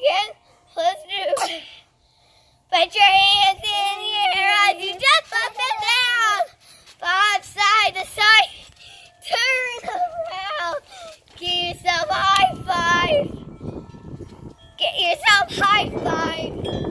again? Let's do it. Put your hands in the air as you jump up and down. Bob side to side. Turn around. Give yourself a high five. Get yourself high five.